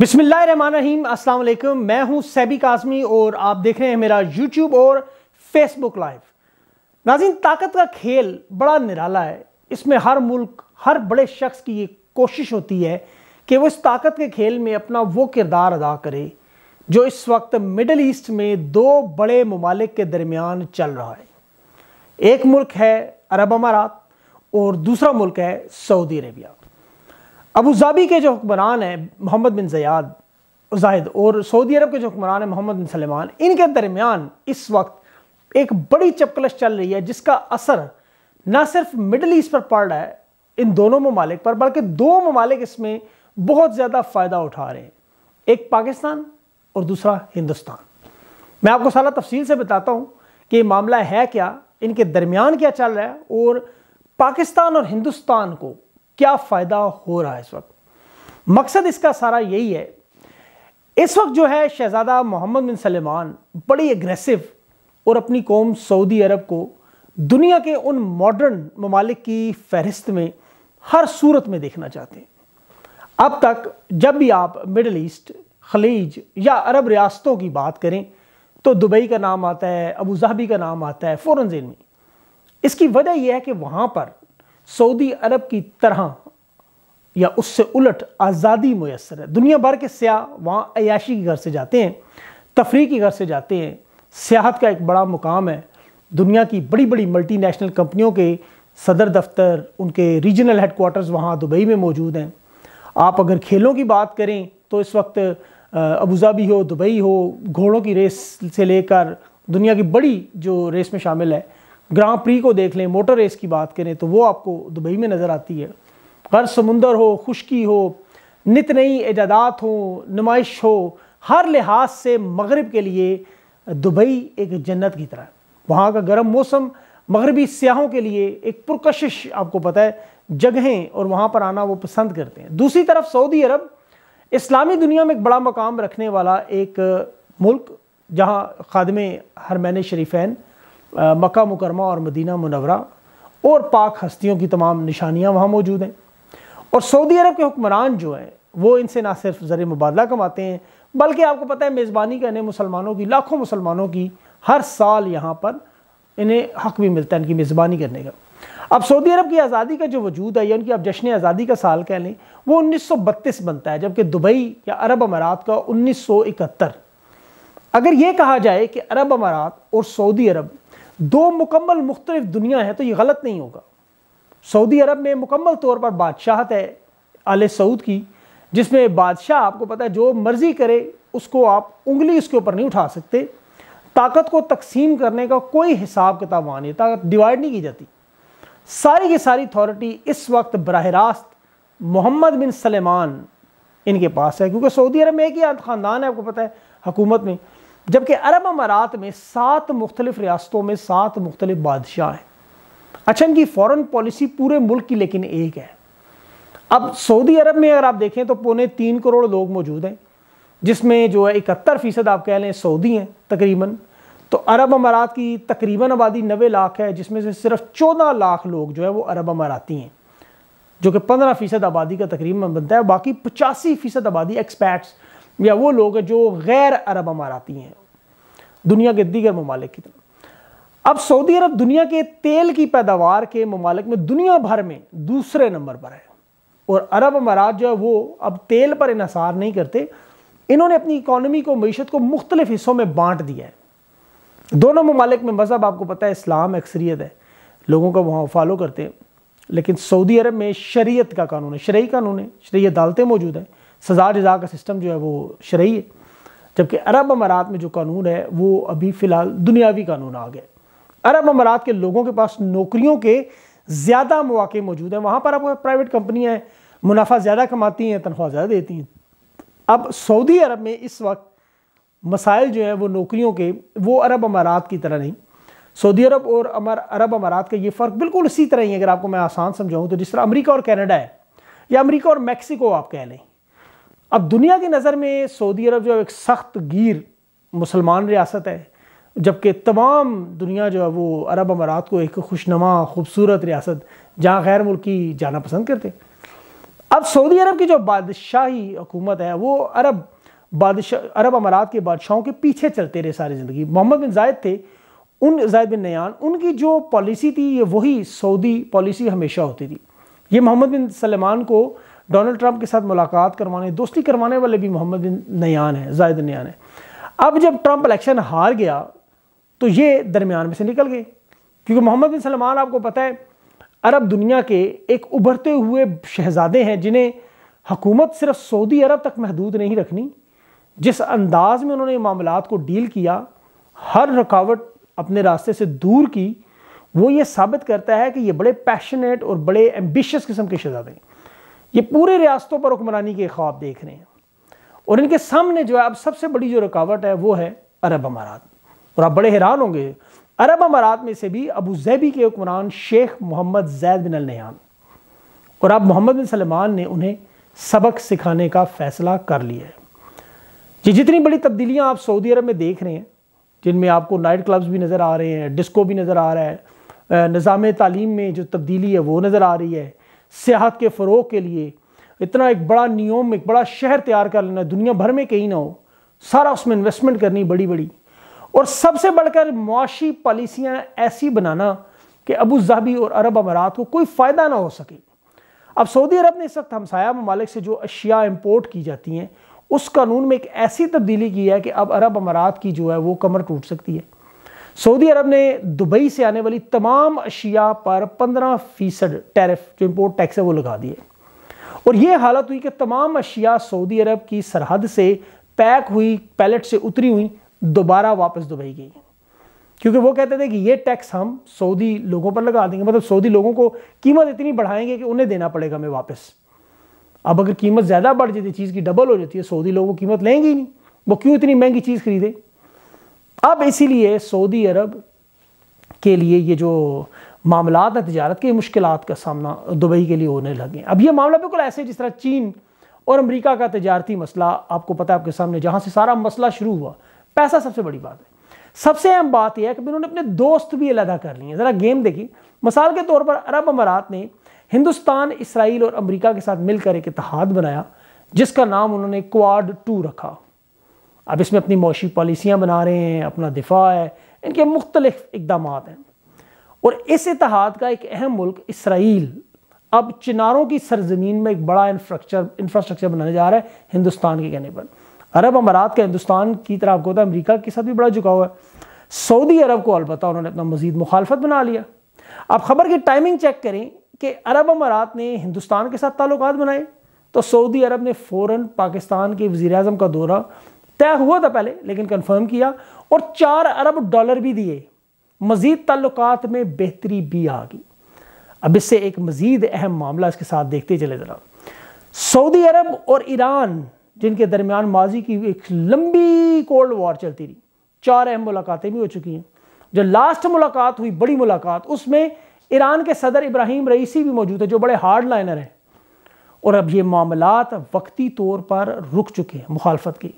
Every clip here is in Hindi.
बिस्मिल्लाहिर्रहमानिर्रहीम अस्सलाम वालेकुम मैं हूँ सैबी काजमी और आप देख रहे हैं मेरा यूट्यूब और फेसबुक लाइव नाजिन ताकत का खेल बड़ा निराला है। इसमें हर मुल्क, हर बड़े शख्स की ये कोशिश होती है कि वो इस ताकत के खेल में अपना वो किरदार अदा करे, जो इस वक्त मिडल ईस्ट में दो बड़े ममालिक के दरमियान चल रहा है। एक मुल्क है अरब अमारात और दूसरा मुल्क है सऊदी अरेबिया। अबू के जो हुक्मरान हैं, मोहम्मद बिन जयाद जाहिद और सऊदी अरब के जो हुक्मरान हैं, मोहम्मद बिन सलेमान, इनके दरमियान इस वक्त एक बड़ी चपकलश चल रही है, जिसका असर न सिर्फ़ मिडल ईस्ट पर पड़ रहा है, इन दोनों ममालिक पर, बल्कि दो ममालिक इसमें बहुत ज़्यादा फ़ायदा उठा रहे हैं। एक पाकिस्तान और दूसरा हिंदुस्तान। मैं आपको सारा तफसील से बताता हूँ कि ये मामला है क्या, इनके दरमियान क्या चल रहा है, और पाकिस्तान और हिंदुस्तान को क्या फ़ायदा हो रहा है इस वक्त? मकसद इसका सारा यही है। इस वक्त जो है शहजादा मोहम्मद बिन सलेमान बड़ी एग्रेसिव और अपनी कौम सऊदी अरब को दुनिया के उन मॉडर्न ममालिक की फहरिस्त में हर सूरत में देखना चाहते हैं। अब तक जब भी आप मिडल ईस्ट खलीज या अरब रियासतों की बात करें तो दुबई का नाम आता है अबू जहबी का नाम आता है, फ़ौरन जेन में। इसकी वजह यह है कि वहाँ पर सऊदी अरब की तरह या उससे उलट आज़ादी मैसर है। दुनिया भर के स्याह वहाँ अयाशी के घर से जाते हैं तफरी के घर से जाते हैं। सियाहत का एक बड़ा मुकाम है। दुनिया की बड़ी बड़ी मल्टीनेशनल कंपनियों के सदर दफ्तर, उनके रीजनल हेडकोार्टर्स वहाँ दुबई में मौजूद हैं। आप अगर खेलों की बात करें तो इस वक्त अबूज़ाबी हो, दुबई हो, घोड़ों की रेस से लेकर दुनिया की बड़ी जो रेस में शामिल है ग्रां प्री को देख लें मोटर रेस की बात करें तो वो आपको दुबई में नज़र आती है। हर समुंदर हो, खुशकी हो, नित नई ईजादात हो, नुमाइश हो, हर लिहाज से मगरब के लिए दुबई एक जन्नत की तरह है। वहाँ का गर्म मौसम, मगरबी सियाहों के लिए एक पुरकशिश आपको पता है, जगहें और वहाँ पर आना वो पसंद करते हैं। दूसरी तरफ़ सऊदी अरब, इस्लामी दुनिया में एक बड़ा मकाम रखने वाला एक मुल्क, जहाँ खादम हरमैन शरीफैन मक्का मुकरमा और मदीना मुनवरा और पाक हस्तियों की तमाम निशानियाँ वहाँ मौजूद हैं। और सऊदी अरब के हुक्मरान जो हैं, वो इनसे ना सिर्फ़ ज़र मुबादला कमाते हैं, बल्कि आपको पता है मेज़बानी करने मुसलमानों की, लाखों मुसलमानों की हर साल यहाँ पर इन्हें हक भी मिलता है इनकी मेज़बानी करने का। अब सऊदी अरब की आज़ादी का जो वजूद है या उनकी अब जश्न आज़ादी का साल कह लें, वो 1932 बनता है, जबकि दुबई या अरब अमारात का 1971 अगर ये कहा जाए कि अरब अमारात और सऊदी अरब दो मुकम्मल मुख्तलिफ़ दुनिया है तो ये गलत नहीं होगा। सऊदी अरब में मुकम्मल तौर पर बादशाहत है, आल सऊद की, जिसमें बादशाह, आपको पता है, जो मर्ज़ी करे, उसको आप उंगली उसके ऊपर नहीं उठा सकते। ताकत को तकसीम करने का कोई हिसाब किताब वहाँ नहीं ताकत डिवाइड नहीं की जाती। सारी की सारी अथॉरिटी इस वक्त बरह रास्त मोहम्मद बिन सलेमान इनके पास है, क्योंकि सऊदी अरब में एक ही ख़ानदान है, आपको पता है, हुकूमत में। जबकि अरब अमारात में सात मुख्तलिफ़ रियासतों में सात मुख्तलिफ़ बादशाह हैं। अच्छा इनकी फ़ॉरन पॉलिसी पूरे मुल्क की लेकिन एक है। अब सऊदी अरब में अगर आप देखें तो पौने तीन करोड़ लोग मौजूद हैं, जिसमें जो है इकहत्तर फ़ीसद आप कह लें सऊदी हैं तकरीबन। तो अरब अमारात की तकरीबन आबादी नबे लाख है, जिसमें से सिर्फ़ चौदह लाख लोग जो है वो अरब अमाराती हैं, जो कि पंद्रह फ़ीसद आबादी का तकरीबन बनता है। बाकी पचासी फ़ीसद आबादी एक्सपैट्स या वो लोग हैं जो गैर अरब अमाराती हैं। दुनिया के दीगर ममालिक की तरह अब सऊदी अरब दुनिया के तेल की पैदावार के ममालिक में दुनिया भर में दूसरे नंबर पर है। और अरब अमारात जो है, वो अब तेल पर इसार नहीं करते। इन्होंने अपनी इकोनॉमी को, मीशत को मुख्तलिफ़ हिस्सों में बांट दिया है। दोनों ममालिक में मज़हब, आपको पता है, इस्लाम अक्सरियत है। लोगों का वहाँ फॉलो करते हैं। लेकिन सऊदी अरब में शरीयत का कानून है शरई कानून है शरी अदालतें मौजूद हैं। सजा जजा का सिस्टम जो है, वो शरई है। जबकि अरब अमारात में जो कानून है, वो अभी फ़िलहाल दुनियावी कानून आ गए। अरब अमारात के लोगों के पास नौकरियों के ज़्यादा मौके मौजूद हैं। वहाँ पर आपको प्राइवेट कंपनियाँ हैं, मुनाफा ज़्यादा कमाती हैं, तनख्वाह ज़्यादा देती हैं। अब सऊदी अरब में इस वक्त मसाइल जो हैं, वो नौकरियों के, वो अरब अमारात की तरह नहीं। सऊदी अरब और अमर, अरब अमारात का ये फ़र्क बिल्कुल इसी तरह ही। अगर आपको मैं आसान समझाऊँ तो जिस तरह अमरीका और कनाडा है, या अमरीका और मैक्सिको आप कह लें अब दुनिया की नज़र में सऊदी अरब जो एक सख्त गिर मुसलमान रियासत है, जबकि तमाम दुनिया जो है वो अरब अमारात को एक खुशनुमा, खूबसूरत रियासत, जहाँ गैर मुल्की जाना पसंद करते अब सऊदी अरब की जो बादशाही हुकूमत है, वो अरब बादशाह अरब अमारात के बादशाहों के पीछे चलते रहे सारी ज़िंदगी। मोहम्मद बिन जायद थे, उन, जायद बिन नयान, उनकी जो पॉलिसी थी, ये वही सऊदी पॉलिसी हमेशा होती थी। ये मोहम्मद बिन सलमान को डोनाल्ड ट्रंप के साथ मुलाकात करवाने, दोस्ती करवाने वाले भी मोहम्मद बिन नयान है, जायद नयान है। अब जब ट्रंप इलेक्शन हार गया तो ये दरमियान में से निकल गए। क्योंकि मोहम्मद बिन सलमान, आपको पता है, अरब दुनिया के एक उभरते हुए शहजादे हैं, जिन्हें हकूमत सिर्फ़ सऊदी अरब तक महदूद नहीं रखनी। जिस अंदाज में उन्होंने मामला को डील किया, हर रुकावट अपने रास्ते से दूर की, वो ये साबित करता है कि ये बड़े पैशनेट और बड़े एम्बिशियस किस्म के शहजादे हैं। ये पूरे रियासतों पर हुक्मरानी के ख्वाब देख रहे हैं। और इनके सामने जो है, अब सबसे बड़ी जो रुकावट है, वो है अरब अमारात। और आप बड़े हैरान होंगे, अरब अमारात में से भी अबू जैबी के हुक्मरान शेख मोहम्मद जैद बिन नयान और अब मोहम्मद बिन सलमान ने उन्हें सबक सिखाने का फैसला कर लिया है। ये जितनी बड़ी तब्दीलियाँ आप सऊदी अरब में देख रहे हैं, जिनमें आपको नाइट क्लब्स भी नज़र आ रहे हैं, डिस्को भी नज़र आ रहा है निज़ाम तालीम में जो तब्दीली है, वो नज़र आ रही है। सियाहत के फ़रोग के लिए। इतना एक बड़ा नियम, एक बड़ा शहर तैयार कर लेना, दुनिया भर में कहीं ना हो। सारा उसमें इन्वेस्टमेंट करनी बड़ी बड़ी। और सबसे बढ़कर मुआशी पॉलिसियाँ ऐसी बनाना कि अबू जहबी और अरब अमारात को कोई फ़ायदा ना हो सके। अब सऊदी अरब ने इस वक्त हमसाया ममालिक से जो अशिया इम्पोर्ट की जाती हैं, उस कानून में एक ऐसी तब्दीली की है कि अब अरब अमारात की जो है वो कमर टूट सकती है। सऊदी अरब ने दुबई से आने वाली तमाम अशिया पर पंद्रह फ़ीसद टैरिफ, जो इम्पोर्ट टैक्स है, वो लगा दिए। और ये हालत हुई कि तमाम अशिया सऊदी अरब की सरहद से पैक हुई, पैलेट से उतरी हुई, दोबारा वापस दुबई गई। क्योंकि वो कहते थे कि ये टैक्स हम सऊदी लोगों पर लगा देंगे। मतलब सऊदी लोगों को कीमत इतनी बढ़ाएँगे कि उन्हें देना पड़ेगा हमें वापस। अब अगर कीमत ज़्यादा बढ़ जाती, चीज़ की डबल हो जाती है, सऊदी लोगों कीमत लेंगे ही नहीं। वो क्यों इतनी महँगी चीज़ खरीदे? अब इसीलिए सऊदी अरब के लिए ये जो मामला है, तजारत के मुश्किल का सामना दुबई के लिए होने लगे अब ये मामला बिल्कुल ऐसे जिस तरह चीन और अमेरिका का तजारती मसला आपको पता है आपके सामने, जहाँ से सारा मसला शुरू हुआ। पैसा सबसे बड़ी बात है। सबसे अहम बात यह है कि उन्होंने अपने दोस्त भी अलहदा कर लिए ज़रा गेम देखी मिसाल के तौर पर अरब अमारात ने हिंदुस्तान, इसराइल और अमेरिका के साथ मिलकर एक इतिहाद बनाया, जिसका नाम उन्होंने क्वाड टू रखा। अब इसमें अपनी मौशी पॉलिसियाँ बना रहे हैं, अपना दिफा है, इनके मुख्तलिफ़ इकदाम हैं। और इस इतिहाद का एक अहम मुल्क इसराइल। अब चिनारों की सरजमीन में एक बड़ा इंफ्रास्ट्रक्चर इंफ्रास्ट्रक्चर बनाने जा रहा है हिंदुस्तान के कहने पर। अरब अमारात का हिंदुस्तान की तरह आपको होता है, अमरीका के साथ भी बड़ा झुकाव है। सऊदी अरब को अलबत् उन्होंने अपना मजीद मुखालफत बना लिया। आप खबर की टाइमिंग चेक करें कि अरब अमारात ने हिंदुस्तान के साथ ताल्लुक बनाए। तो सऊदी अरब ने फ़ौरन पाकिस्तान के वज़ी अजम का दौरा तय हुआ था पहले, लेकिन कन्फर्म किया और चार अरब डॉलर भी दिए। मजीद ताल्लुक में बेहतरी भी आ गई। अब इससे एक मजीद अहम मामला इसके साथ देखते चले ज़रा। सऊदी अरब और ईरान, जिनके दरमियान माजी की एक लंबी कोल्ड वॉर चलती रही। चार अहम मुलाकातें भी हो चुकी हैं। जो लास्ट मुलाकात हुई, बड़ी मुलाकात, उसमें ईरान के सदर इब्राहिम रईसी भी मौजूद है, जो बड़े हार्ड लाइनर हैं। और अब ये मामला वक्ती तौर पर रुक चुके हैं, मुखालफत की।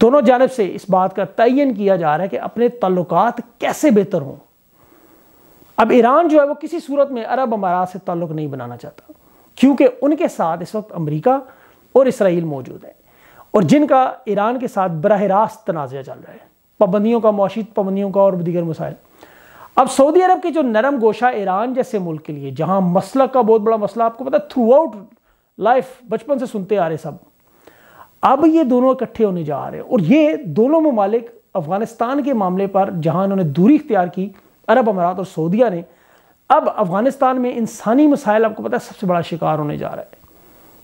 दोनों जानब से इस बात का तयन किया जा रहा है कि अपने ताल्लुक कैसे बेहतर हों। अब ईरान जो है वो किसी सूरत में अरब अमारात से ताल्लुक नहीं बनाना चाहता, क्योंकि उनके साथ इस वक्त अमरीका और इसराइल मौजूद है और जिनका ईरान के साथ बरह रास्त तनाज़ा चल रहा है, पाबंदियों का मौशी पाबंदियों का और दीगर मसाइल। अब सऊदी अरब के जो नरम गोशा ईरान जैसे मुल्क के लिए, जहाँ मसल का बहुत बड़ा मसला, आपको पता थ्रू आउट लाइफ बचपन से सुनते आ रहे सब अब ये दोनों इकट्ठे होने जा रहे हैं। और ये दोनों ममालिक अफ़गानिस्तान के मामले पर, जहाँ उन्होंने दूरी इख्तियार की, अरब अमारात और सऊदिया ने, अब अफ़गानिस्तान में इंसानी मसाइल, आपको पता है, सबसे बड़ा शिकार होने जा रहा है।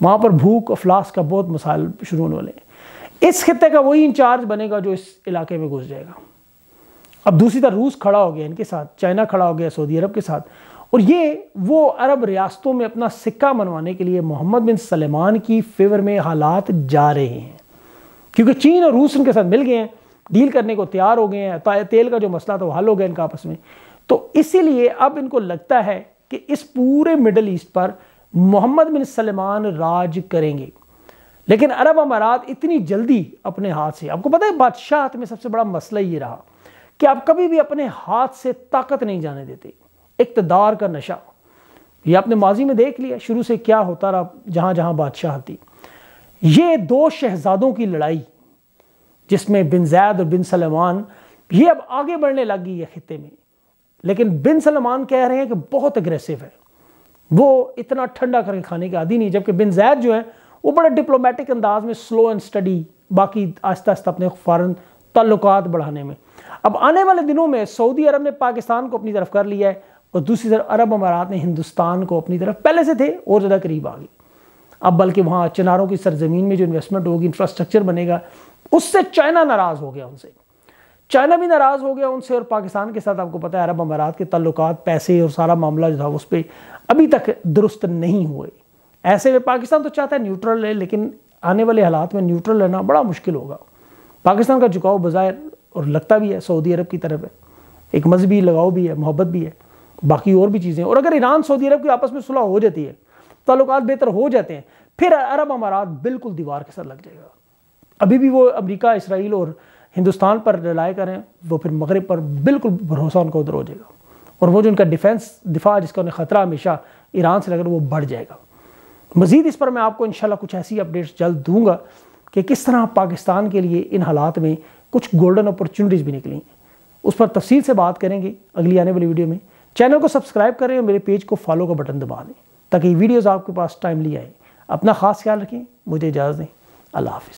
वहाँ पर भूख अफलास का बहुत मसाइल शुरू होने वाले हैं। इस खत्े का वही इंचार्ज बनेगा जो इस इलाके में घुस जाएगा। अब दूसरी तरफ़ रूस खड़ा हो गया इनके साथ, चाइना खड़ा हो गया सऊदी अरब के साथ। और ये वो अरब रियासतों में अपना सिक्का मनवाने के लिए मोहम्मद बिन सलेमान की फेवर में हालात जा रहे हैं। क्योंकि चीन और रूस उनके साथ मिल गए हैं, डील करने को तैयार हो गए हैं तेल का जो मसला था वो हल हो गया इनका आपस में। तो इसीलिए अब इनको लगता है कि इस पूरे मिडल ईस्ट पर मोहम्मद बिन सलमान राज करेंगे। लेकिन अरब अमारात इतनी जल्दी अपने हाथ से, आपको पता है बादशाह में सबसे बड़ा मसला ये रहा कि आप कभी भी अपने हाथ से ताकत नहीं जाने देते। इकतदार का नशा। ये आपने माजी में देख लिया, शुरू से क्या होता रहा, जहाँ जहाँ बादशाह थी। ये दो शहजादों की लड़ाई, जिसमें बिन जैद और बिन सलमान, ये अब आगे बढ़ने लग गई है खत्े में। लेकिन बिन सलमान कह रहे हैं कि बहुत अग्रेसिव है। वो इतना ठंडा करके खाने के आदि नहीं, जबकि बिन जैद जो है, वो बड़े डिप्लोमेटिक अंदाज में स्लो एंड स्टडी बाकी आस्ता आस्ता अपने फ़ौरन ताल्लुक बढ़ाने में। अब आने वाले दिनों में सऊदी अरब ने पाकिस्तान को अपनी तरफ़ कर लिया है। और दूसरी तरफ़ अरब अमारात ने हिंदुस्तान को अपनी तरफ़ पहले से थे, और ज़्यादा करीब आ गई। अब बल्कि वहाँ चिनारों की सरजमीन में जो इन्वेस्टमेंट होगी इंफ्रास्ट्रक्चर बनेगा, उससे चाइना नाराज़ हो गया उनसे। चाइना भी नाराज़ हो गया उनसे, और पाकिस्तान के साथ आपको पता है, अरब अमारात के ताल्लुक पैसे और सारा मामला जो था, उस पर अभी तक दुरुस्त नहीं हुए। ऐसे में पाकिस्तान तो चाहता है न्यूट्रल है लेकिन आने वाले हालात में न्यूट्रल रहना बड़ा मुश्किल होगा। पाकिस्तान का झुकाव बज़ाहिर और लगता भी है, सऊदी अरब की तरफ़ है। एक मजहबी लगाव भी है, मोहब्बत भी है। बाकी और भी चीज़ें और अगर ईरान, सऊदी अरब की आपस में सुलह हो जाती है ताल्लुक बेहतर हो जाते हैं, फिर अरब अमारात बिल्कुल दीवार के साथ लग जाएगा। अभी भी वो अमेरिका, इसराइल और हिंदुस्तान पर रिलाय करें, वो फिर मगरब पर बिल्कुल भरोसा उनका उधर हो जाएगा। और वो जो उनका डिफेंस, दिफा जिसका उन्हें ख़तरा हमेशा ईरान से लग वो बढ़ जाएगा। मज़ीद इस पर मैं आपको इंशाल्लाह कुछ ऐसी अपडेट्स जल्द दूँगा कि किस तरह पाकिस्तान के लिए इन हालात में कुछ गोल्डन अपॉर्चुनिटीज़ भी निकली। उस पर तफसील से बात करेंगे अगली आने वाली वीडियो में। चैनल को सब्सक्राइब करें और मेरे पेज को फॉलो का बटन दबा दें, ताकि वीडियोज़ आपके पास टाइमली आए। अपना ख़ास ख्याल रखें, मुझे इजाज़त दें। अल्लाह हाफिज़।